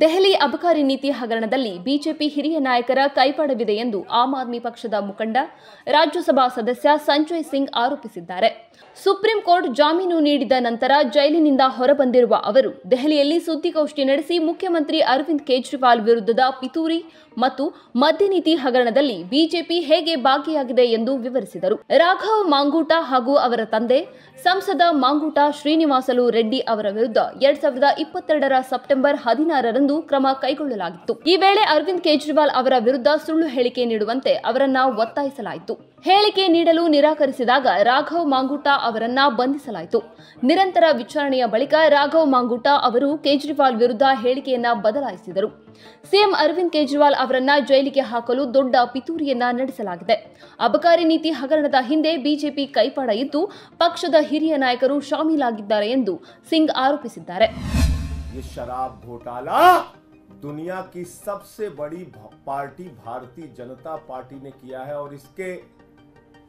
ದೆಹಲಿ ಅಬಕಾರಿ ನೀತಿ ಹಗರಣದಲ್ಲಿ ಬಿಜೆಪಿ ಹಿರಿಯ ನಾಯಕರ ಕೈಪಾಡವಿದೆ ಎಂದು ಆಮ್ ಆದ್ಮಿ ಪಕ್ಷದ ಮುಖಂಡ, ರಾಜ್ಯಸಭಾ ಸದಸ್ಯ ಸಂಜಯ್ ಸಿಂಗ್ ಆರೋಪಿಸಿದ್ದಾರೆ. ಸುಪ್ರೀಂ ಕೋರ್ಟ್ ಜಾಮೀನು ನೀಡಿದ ನಂತರ ಜೈಲಿನಿಂದ ಹೊರಬಂದಿರುವ ಅವರು ದೆಹಲಿಯಲ್ಲಿ ಸುದ್ದಿಗೋಷ್ಠಿ ನಡೆಸಿ ಮುಖ್ಯಮಂತ್ರಿ ಅರವಿಂದ್ ಕೇಜ್ರಿವಾಲ್ ವಿರುದ್ಧದ ಪಿತೂರಿ ಮತ್ತು ಮದ್ಯ ನೀತಿ ಹಗರಣದಲ್ಲಿ ಬಿಜೆಪಿ ಹೇಗೆ ಭಾಗಿಯಾಗಿದೆ ಎಂದು ವಿವರಿಸಿದರು. ರಾಘವ್ ಮಾಂಗೂಟ ಹಾಗೂ ಅವರ ತಂದೆ, ಸಂಸದ ಮಾಂಗೂಟ ಶ್ರೀನಿವಾಸಲು ರೆಡ್ಡಿ ಅವರ ವಿರುದ್ಧ ಎರಡ್ ಸಾವಿರದ ಇಪ್ಪತ್ತೆರಡರ ಸೆಪ್ಟೆಂಬರ್ ಹದಿನಾರರಂದು ಕ್ರಮ ಕೈಗೊಳ್ಳಲಾಗಿತ್ತು. ಈ ವೇಳೆ ಅರವಿಂದ್ ಕೇಜ್ರಿವಾಲ್ ಅವರ ವಿರುದ್ಧ ಸುಳ್ಳು ಹೇಳಿಕೆ ನೀಡುವಂತೆ ಅವರನ್ನ ಒತ್ತಾಯಿಸಲಾಯಿತು. ಹೇಳಿಕೆ ನೀಡಲು ನಿರಾಕರಿಸಿದಾಗ ರಾಘವ್ ಮಾಂಗುಟಾ ಅವರನ್ನ ಬಂಧಿಸಲಾಯಿತು. ನಿರಂತರ ವಿಚಾರಣೆಯ ಬಳಿಕ ರಾಘವ್ ಮಾಂಗುಟಾ ಅವರು ಕೇಜ್ರಿವಾಲ್ ವಿರುದ್ಧ ಹೇಳಿಕೆಯನ್ನ ಬದಲಾಯಿಸಿದರು. ಸಿಎಂ ಅರವಿಂದ್ ಕೇಜ್ರಿವಾಲ್ ಅವರನ್ನ ಜೈಲಿಗೆ ಹಾಕಲು ದೊಡ್ಡ ಪಿತೂರಿಯನ್ನ ನಡೆಸಲಾಗಿದೆ. ಅಬಕಾರಿ ನೀತಿ ಹಗರಣದ ಹಿಂದೆ ಬಿಜೆಪಿ ಕೈಪಾಡ ಇದ್ದು ಪಕ್ಷದ ಹಿರಿಯ ನಾಯಕರು ಶಾಮೀಲಾಗಿದ್ದಾರೆ ಎಂದು ಸಿಂಗ್ ಆರೋಪಿಸಿದ್ದಾರೆ. ये शराब घोटाला दुनिया की सबसे बड़ी पार्टी, भारतीय जनता पार्टी ने किया है और इसके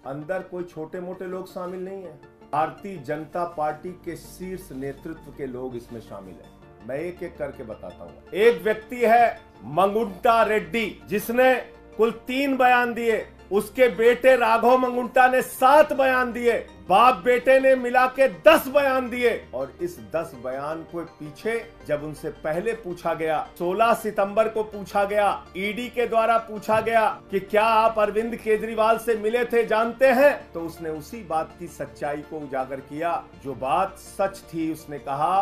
अंदर कोई छोटे मोटे लोग शामिल नहीं है। भारतीय जनता पार्टी के शीर्ष नेतृत्व के लोग इसमें शामिल हैं। मैं एक एक करके बताता हूँ। एक व्यक्ति है मंगुंटा रेड्डी, जिसने कुल तीन बयान दिए। उसके बेटे राघव मंगुंटा ने सात बयान दिए। बाप बेटे ने मिला के दस बयान दिए। और इस दस बयान को पीछे जब उनसे पहले पूछा गया 16 सितंबर को पूछा गया ईडी के द्वारा पूछा गया कि क्या आप अरविंद केजरीवाल से मिले थे, जानते हैं? तो उसने उसी बात की सच्चाई को उजागर किया, जो बात सच थी, उसने कहा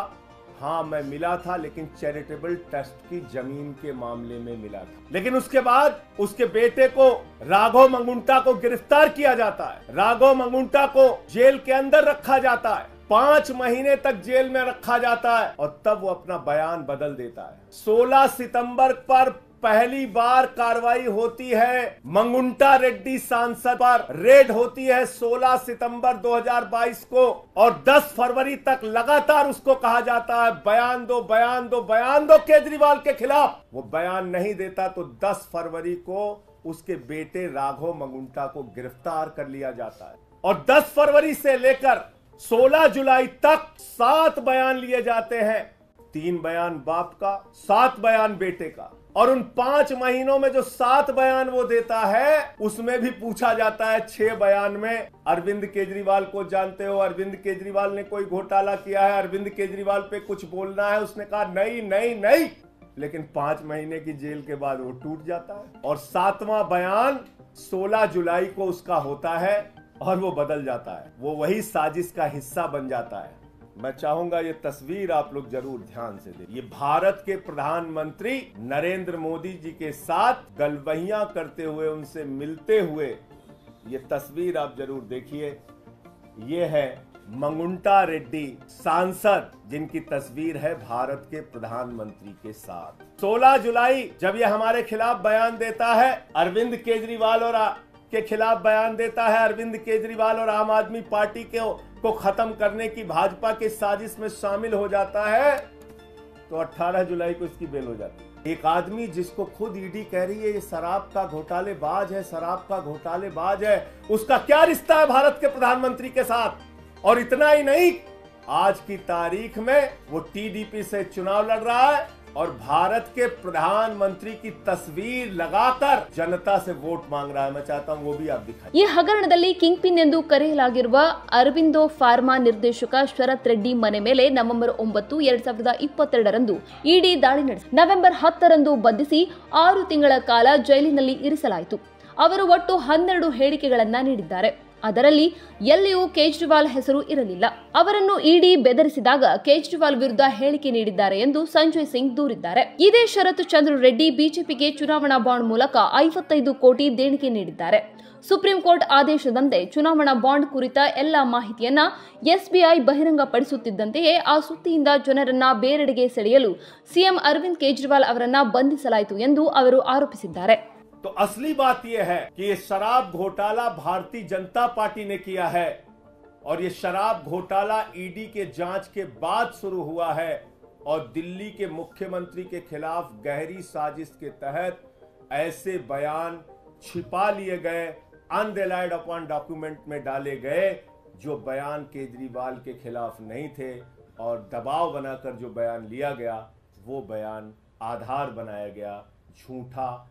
हाँ मैं मिला था, लेकिन चैरिटेबल ट्रस्ट की ज़मीन के मामले में मिला था। लेकिन उसके बाद उसके बेटे को राघव मंगुंटा को गिरफ़्तार किया जाता है। राघव मंगुंटा को जेल के अंदर रखा जाता है। पाँच महीने तक जेल में रखा जाता है और तब वो अपना बयान बदल देता है। 16 सितंबर पर पहली बार कार्रवाई होती है। मंगुंटा रेड्डी सांसद पर रेड होती है 16 सितंबर 2022 को और 10 फरवरी तक लगातार उसको कहा जाता है, बयान दो बयान दो बयान दो केजरीवाल के खिलाफ। वो बयान नहीं देता तो 10 फरवरी को उसके बेटे राघव मंगुंटा को गिरफ़्तार कर लिया जाता है। और 10 फरवरी से लेकर 16 जुलाई तक सात बयान लिए जाते हैं। तीन बयान बाप का, सात बयान बेटे का। और उन पाँच महीनों में जो सात बयान वो देता है, उसमें भी पूछा जाता है छह बयान में, अरविंद केजरीवाल को जानते हो? अरविंद केजरीवाल ने कोई घोटाला किया है? अरविंद केजरीवाल पे कुछ बोलना है? उसने कहा, नहीं नहीं नहीं। लेकिन पाँच महीने की जेल के बाद वो टूट जाता है और सातवां बयान 16 जुलाई को उसका होता है और वो बदल जाता है। वो वही साजिश का हिस्सा बन जाता है। मैं चाहूँगा ये तस्वीर आप लोग ज़रूर ध्यान से दें। ये भारत के प्रधानमंत्री नरेंद्र मोदी जी के साथ गलबहियाँ करते हुए, उनसे मिलते हुए ये तस्वीर आप ज़रूर देखिए। ये है मंगुंटा रेड्डी, सांसद, जिनकी तस्वीर है भारत के प्रधानमंत्री के साथ। 16 जुलाई जब ये हमारे खिलाफ बयान देता है, अरविंद केजरीवाल और के खिलाफ बयान देता है अरविंद केजरीवाल और आम आदमी पार्टी के को खत्म करने की भाजपा के साजिश में शामिल हो जाता है तो 18 जुलाई को इसकी बेल हो जाती है। एक आदमी जिसको खुद ईडी कह रही है, ये शराब का घोटालेबाज है, शराब का घोटालेबाज है। उसका क्या रिश्ता है भारत के प्रधानमंत्री के साथ? और इतना ही नहीं, आज की तारीख में वो टीडीपी से चुनाव लड़ रहा है। और भारत के प्रधानमंत्री की तस्वीर लगाकर जनता से वोट मांग रहा है मैं चाहता हूं वो भी आप दिखाइए ಈ ಹಗರಣದಲ್ಲಿ ಕಿಂಗ್ ಪಿನ್ ಎಂದು ಕರೆಯಲಾಗಿರುವ ಅರವಿಂದೋ ಫಾರ್ಮಾ ನಿರ್ದೇಶಕ ಶರತ್ ರೆಡ್ಡಿ ಮನೆ ಮೇಲೆ ನವೆಂಬರ್ ಒಂಬತ್ತು ಎರಡ್ ಸಾವಿರದ ಇಪ್ಪತ್ತೆರಡರಂದು ಇಡಿ ದಾಳಿ ನಡೆಸಿ ನವೆಂಬರ್ ಹತ್ತರಂದು ಬಂಧಿಸಿ ಆರು ತಿಂಗಳ ಕಾಲ ಜೈಲಿನಲ್ಲಿ ಇರಿಸಲಾಯಿತು ಅವರು ಒಟ್ಟು ಹನ್ನೆರಡು ಹೇಳಿಕೆಗಳನ್ನ ನೀಡಿದ್ದಾರೆ. ಅದರಲ್ಲಿ ಎಲ್ಲಿಯೂ ಕೇಜ್ರಿವಾಲ್ ಹೆಸರು ಇರಲಿಲ್ಲ. ಅವರನ್ನು ಇಡಿ ಬೆದರಿಸಿದಾಗ ಕೇಜ್ರಿವಾಲ್ ವಿರುದ್ಧ ಹೇಳಿಕೆ ನೀಡಿದ್ದಾರೆ ಎಂದು ಸಂಜಯ್ ಸಿಂಗ್ ದೂರಿದ್ದಾರೆ. ಇದೇ ಶರತ್ ಚಂದ್ರ ರೆಡ್ಡಿ ಬಿಜೆಪಿಗೆ ಚುನಾವಣಾ ಬಾಂಡ್ ಮೂಲಕ ಐವತ್ತೈದು ಕೋಟಿ ದೇಣಿಗೆ ನೀಡಿದ್ದಾರೆ. ಸುಪ್ರೀಂ ಕೋರ್ಟ್ ಆದೇಶದಂತೆ ಚುನಾವಣಾ ಬಾಂಡ್ ಕುರಿತ ಎಲ್ಲ ಮಾಹಿತಿಯನ್ನ ಎಸ್ಬಿಐ ಬಹಿರಂಗಪಡಿಸುತ್ತಿದ್ದಂತೆಯೇ ಆ ಸುತ್ತಿಯಿಂದ ಜನರನ್ನ ಬೇರೆಡೆಗೆ ಸೆಳೆಯಲು ಸಿಎಂ ಅರವಿಂದ್ ಕೇಜ್ರಿವಾಲ್ ಅವರನ್ನ ಬಂಧಿಸಲಾಯಿತು ಎಂದು ಅವರು ಆರೋಪಿಸಿದ್ದಾರೆ. तो असली बात यह है कि ये शराब घोटाला भारतीय जनता पार्टी ने किया है और ये शराब घोटाला ईडी के जाँच के बाद शुरू हुआ है और दिल्ली के मुख्यमंत्री के खिलाफ गहरी साजिश के तहत ऐसे बयान छिपा लिए गए अनरिलाइड अपॉन डॉक्यूमेंट में डाले गए, जो बयान केजरीवाल के खिलाफ नहीं थे और दबाव बनाकर जो बयान लिया गया, वो बयान आधार बनाया गया, झूठा